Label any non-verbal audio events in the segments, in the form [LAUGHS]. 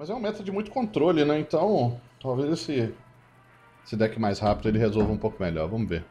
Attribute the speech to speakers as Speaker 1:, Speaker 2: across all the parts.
Speaker 1: Mas é um meta de muito controle, né? Então, talvez esse, esse deck mais rápido ele resolva um pouco melhor. Vamos ver.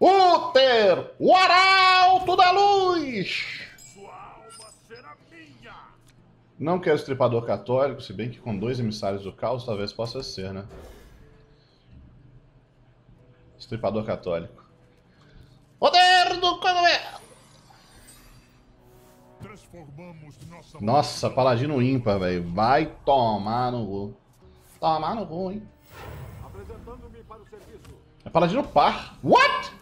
Speaker 1: Uther, o arauto da luz! Não quero estripador católico, se bem que com dois emissários do caos talvez possa ser, né? Estripador católico. Poder do cogumelo! Nossa, paladino ímpar, velho. Vai tomar no cu. Tomar no cu, hein? É paladino par. What?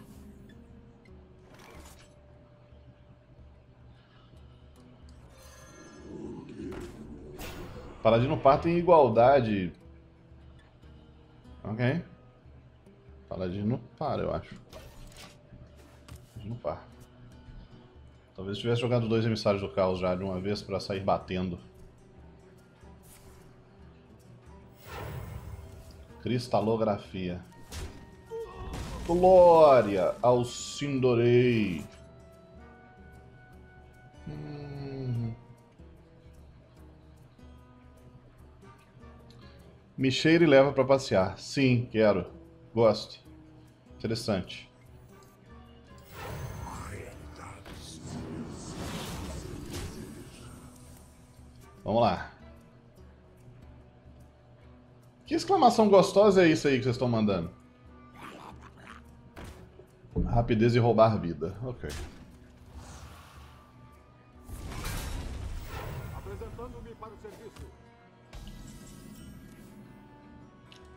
Speaker 1: Paladino par tem igualdade. Ok. Paladino par, eu acho. Paladino par. Talvez tivesse jogado dois emissários do caos já de uma vez para sair batendo. Cristalografia. Glória ao Sindorei. Hum. Me cheira e leva para passear. Sim, quero. Gosto. Interessante. Vamos lá. Que exclamação gostosa é isso aí que vocês estão mandando? Rapidez e roubar vida. Ok. Apresentando-me para o serviço.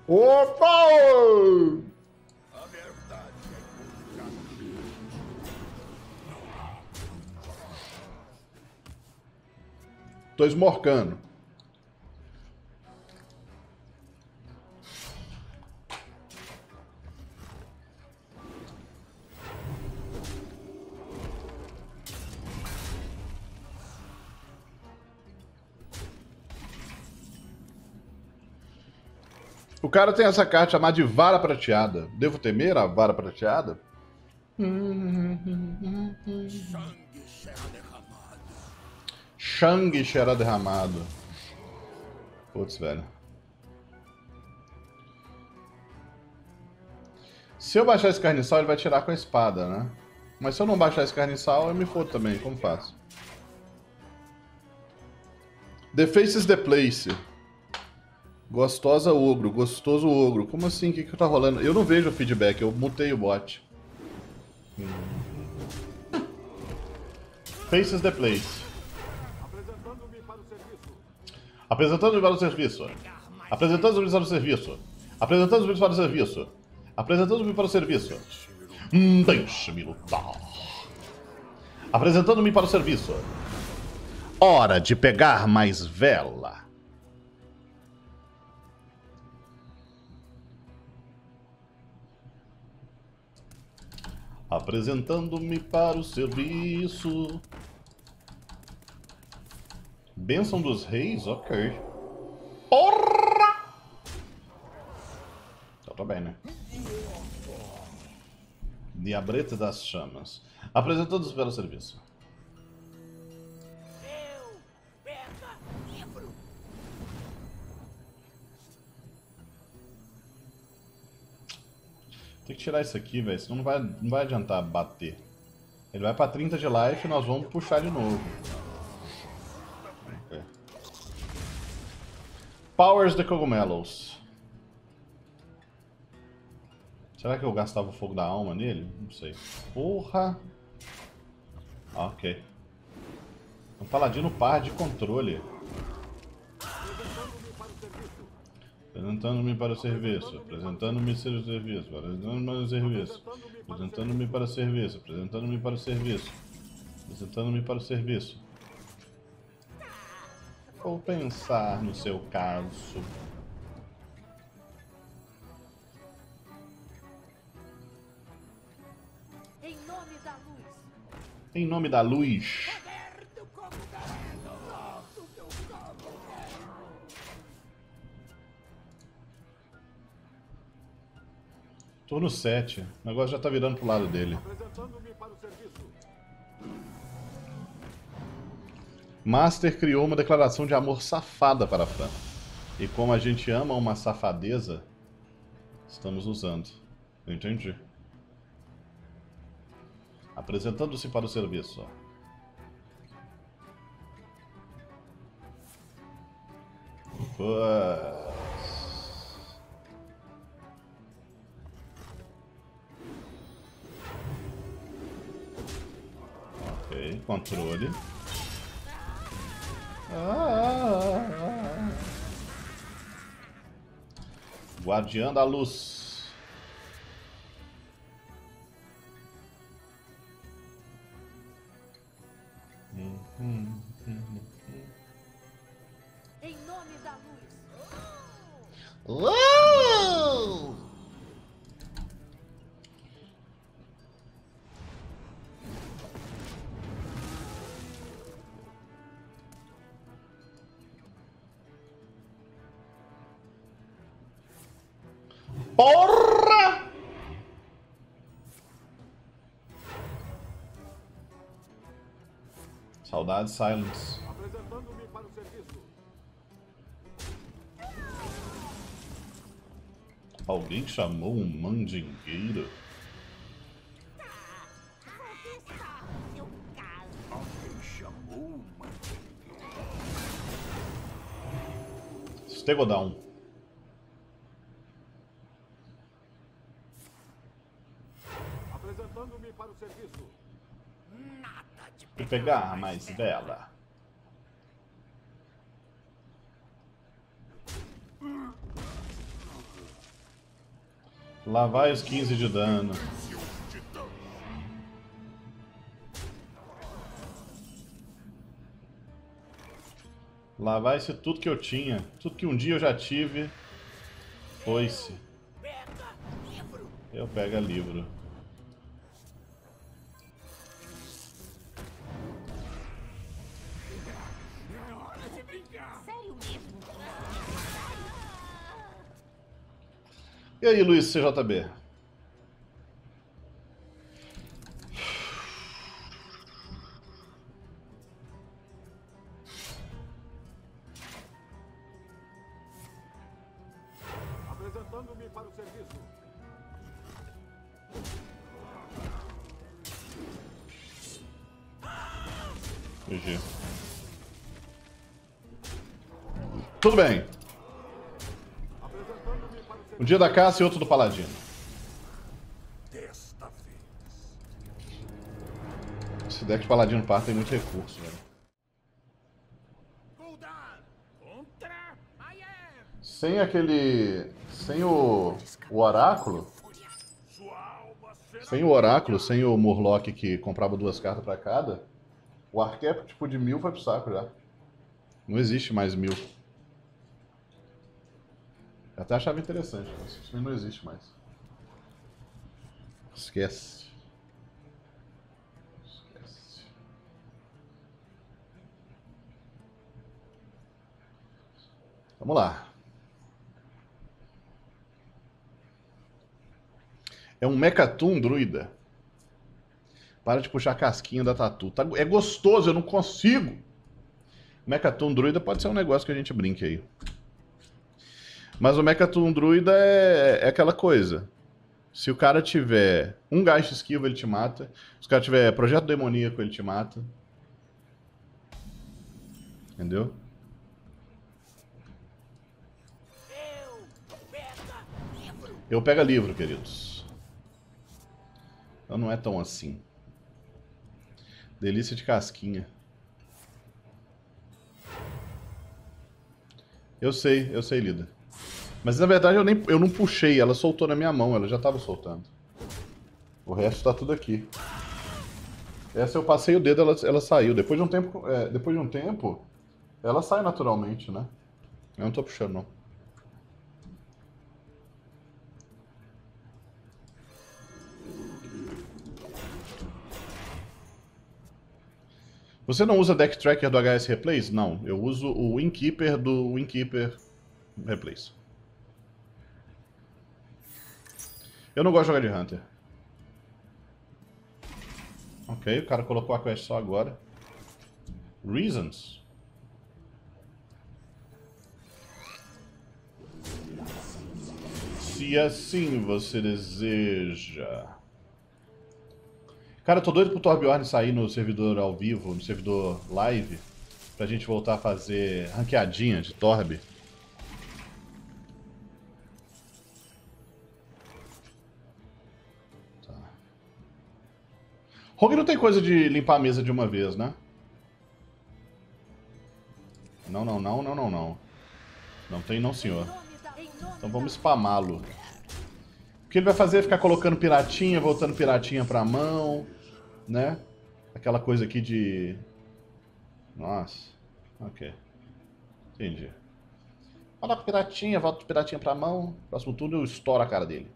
Speaker 1: Opa! Tô esmorcando. O cara tem essa carta chamada de vara prateada. Devo temer a vara prateada? [LAUGHS] Shang será derramado. Putz, velho. Se eu baixar esse carniçal, ele vai tirar com a espada, né? Mas se eu não baixar esse carniçal, eu me fodo também. Como faço? The Face is the Place. Gostosa ogro, gostoso ogro. Como assim? O que, que tá rolando? Eu não vejo o feedback, eu mutei o bot. Faces the place. Apresentando-me para o serviço. Apresentando-me para o serviço. Apresentando-me para o serviço. Apresentando-me para o serviço. Hum, Deixe-me lutar. Apresentando-me para o serviço. Hora de pegar mais vela. Apresentando-me para o serviço. Bênção dos reis? Ok. Porra! Então tá bem, né? Diabrete das chamas. Apresentando-se para o serviço. Tem que tirar isso aqui, velho, senão não vai, não vai adiantar bater. Ele vai pra 30 de life e nós vamos puxar de novo. Powers de cogumelos. Será que eu gastava o fogo da alma nele? Não sei. Porra! Ok. Um paladino par de controle. Apresentando-me para o serviço, apresentando-me para o serviço, apresentando-me para o serviço, apresentando-me para o serviço, apresentando-me para o serviço, apresentando-me para o serviço. Vou pensar no seu caso. Em nome da luz. Em nome da luz. Turno 7. O negócio já tá virando pro lado dele.
Speaker 2: Apresentando-me para o serviço.
Speaker 1: Master criou uma declaração de amor safada para a Fran. E como a gente ama uma safadeza, estamos usando. Entendi. Apresentando-se para o serviço. Pois. Ok, controle. Ah. Guardiã da Luz.
Speaker 3: Em nome da luz.
Speaker 1: Saudades, Silence.
Speaker 2: Apresentando-me para o serviço.
Speaker 1: Alguém chamou um mandingueiro?
Speaker 3: Seu caso.
Speaker 2: Alguém chamou uma.
Speaker 1: Stegodown.
Speaker 2: Apresentando-me para o serviço.
Speaker 3: Nada de
Speaker 1: E pegar mais bela. Lá vai os 15 de dano. Lá vai se tudo que eu tinha. Tudo que um dia eu já tive. Foi-se. Eu pego livro. E aí, Luiz CJB?
Speaker 2: Apresentando-me para o serviço.
Speaker 1: GG. Tudo bem.
Speaker 2: Apresentando-me para o serviço.
Speaker 1: Um dia da caça e outro do paladino.
Speaker 2: Desta vez.
Speaker 1: Esse deck de paladino par tem muito recurso, velho.
Speaker 2: Maiev.
Speaker 1: Sem aquele. Sem o. O oráculo. Sem o oráculo, sem o Murloc que comprava duas cartas pra cada. O arquétipo de mil foi pro saco já. Não existe mais mil. Eu até achava interessante, mas isso não existe mais. Esquece. Esquece. Vamos lá. É um Mechatum druida. Para de puxar a casquinha da tatu. Tá- é gostoso, eu não consigo. Mechatum druida pode ser um negócio que a gente brinque aí. Mas o Mechatum druida é, é aquela coisa. Se o cara tiver um gasto esquivo, ele te mata. Se o cara tiver projeto demoníaco, ele te mata. Entendeu?
Speaker 3: Eu
Speaker 1: pego livro, queridos. Então não é tão assim. Delícia de casquinha. Eu sei, eu sei, Lida. Mas na verdade eu, nem, eu não puxei, ela soltou na minha mão, ela já tava soltando. O resto tá tudo aqui. Essa eu passei o dedo, ela, ela saiu. Depois de um tempo, é, depois de um tempo, ela sai naturalmente, né? Eu não tô puxando, não. Você não usa Deck Tracker do HS Replays? Não, eu uso o Winkeeper do Winkeeper Replays. Eu não gosto de jogar de Hunter. Ok, o cara colocou a quest só agora. Reasons. Se assim você deseja. Cara, eu tô doido pro Torbjorn sair no servidor ao vivo, no servidor live, pra gente voltar a fazer ranqueadinha de Torb. Coisa de limpar a mesa de uma vez, né? Não, não, não, não, não, não. Não tem não, senhor. Então vamos spamá-lo. O que ele vai fazer é ficar colocando piratinha, voltando piratinha pra mão, né? Aquela coisa aqui de... Nossa. Ok. Entendi. Coloca piratinha, volta piratinha pra mão. Próximo turno eu estouro a cara dele.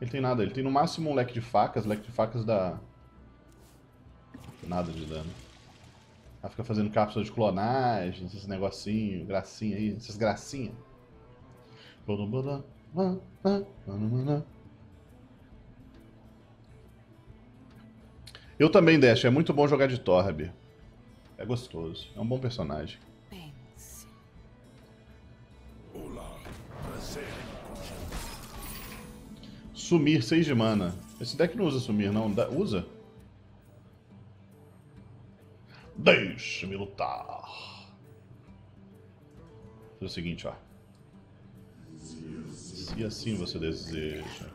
Speaker 1: Ele tem nada, ele tem no máximo um leque de facas. Leque de facas dá... Nada de dano. Ela fica fazendo cápsula de clonagem, esses negocinhos, gracinha aí, essas gracinhas. Eu também, Dash. É muito bom jogar de Torb. É gostoso. É um bom personagem.
Speaker 3: Pense.
Speaker 2: Olá, prazer em conhecer.
Speaker 1: Sumir 6 de mana. Esse deck não usa sumir, não. Da- Usa? Deixe-me lutar. Faz o seguinte, ó. Se assim você deseja.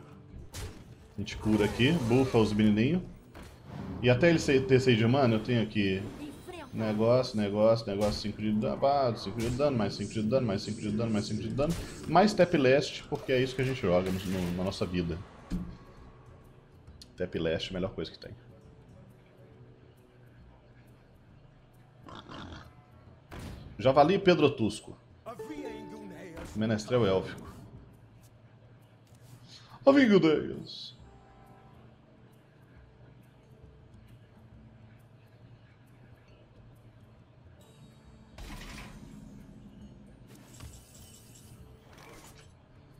Speaker 1: A gente cura aqui, bufa os menininhos. E até ele ter 6 de mana, eu tenho aqui. Negócio, negócio, negócio, 5 de dano, 5 de dano, mais 5 de dano, mais 5 de dano, mais 5 de dano, mais Tap Last, porque é isso que a gente joga no- na nossa vida. Tap Last é a melhor coisa que tem. Javali Pedro Tusco, Menestrel Élfico. Amigo Deus.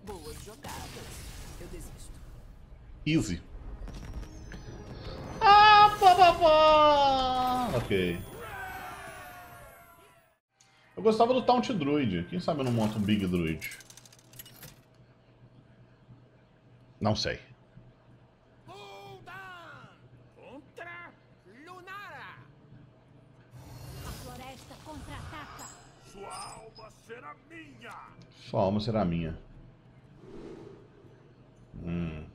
Speaker 3: Boas jogadas. Eu desisto.
Speaker 1: Easy. Ah, pá, pá, pá. Ok. Gostava do Taunt Druid. Quem sabe eu não monto um Big Druid? Não sei.
Speaker 2: Sua alma será minha.
Speaker 1: Hum.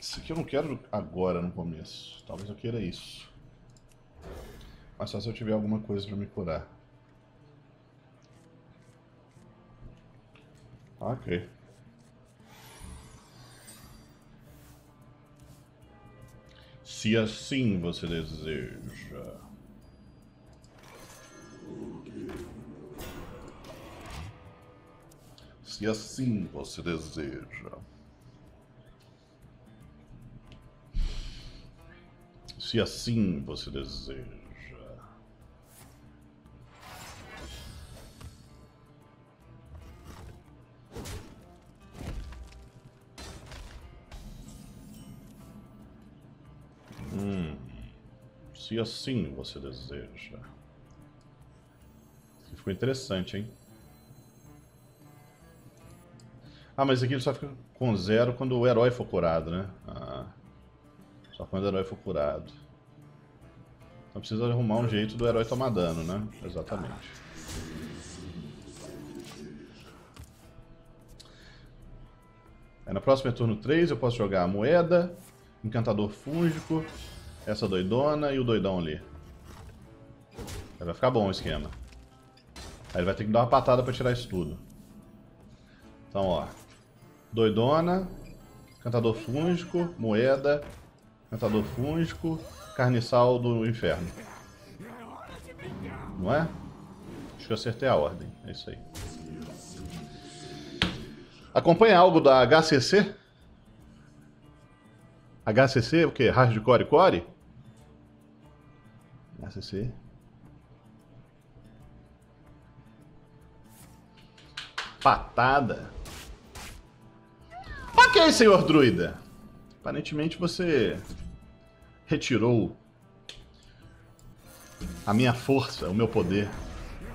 Speaker 1: Isso aqui eu não quero agora no começo. Talvez eu queira isso. Mas só se eu tiver alguma coisa pra me curar. Ok. Se assim você deseja. Se assim você deseja. Se assim você deseja. Se assim você deseja. Ficou interessante, hein? Ah, mas aqui ele só fica com zero quando o herói for curado, né? Ah, só quando o herói for curado. Então precisa arrumar um jeito do herói tomar dano, né? Exatamente. Aí na próxima é turno 3, eu posso jogar a moeda, encantador fúngico, essa doidona e o doidão ali. Aí vai ficar bom o esquema. Aí ele vai ter que dar uma patada pra tirar isso tudo. Então, ó. Doidona, Cantador Fúngico, Moeda, Cantador Fúngico, Carniçal do Inferno. Não é? Acho que eu acertei a ordem. É isso aí. Acompanha algo da HCC? HCC, o que? Hardcore Core? Patada. Ok, senhor druida. Aparentemente você retirou a minha força, o meu poder.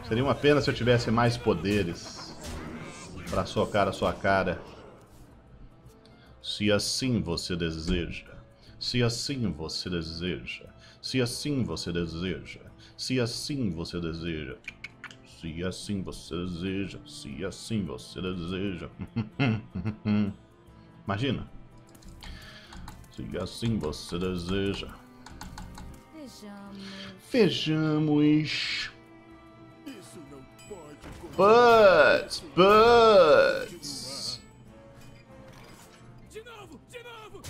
Speaker 1: Seria uma pena se eu tivesse mais poderes para socar a sua cara. Se assim você deseja. Se assim você deseja. Se assim você deseja. Se assim você deseja. Se assim você deseja. Se assim você deseja. [LAUGHS] Imagina. Se assim você deseja.
Speaker 3: Vejamos.
Speaker 1: Vejamos.
Speaker 2: Isso não pode
Speaker 1: Buds, buds.
Speaker 2: De novo, de novo!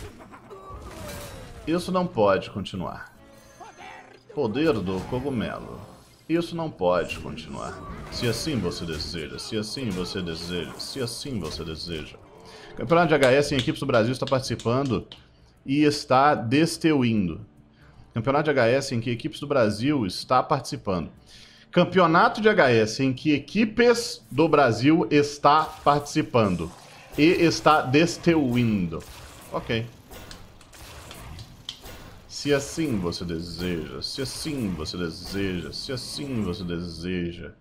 Speaker 1: Isso não pode continuar. Poder do cogumelo. Isso não pode continuar. Se assim você deseja, se assim você deseja, se assim você deseja. Campeonato de HS em equipes do Brasil está participando e está destruindo. Campeonato de HS em que equipes do Brasil está participando. Campeonato de HS em que equipes do Brasil está participando e está destruindo. Ok. Se assim você deseja, se assim você deseja, se assim você deseja,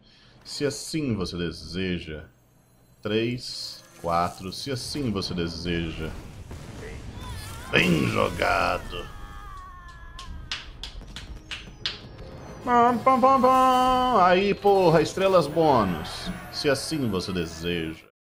Speaker 1: se assim você deseja. Três, quatro, se assim você deseja. Bem jogado. Aí, porra, estrelas bônus. Se assim você deseja.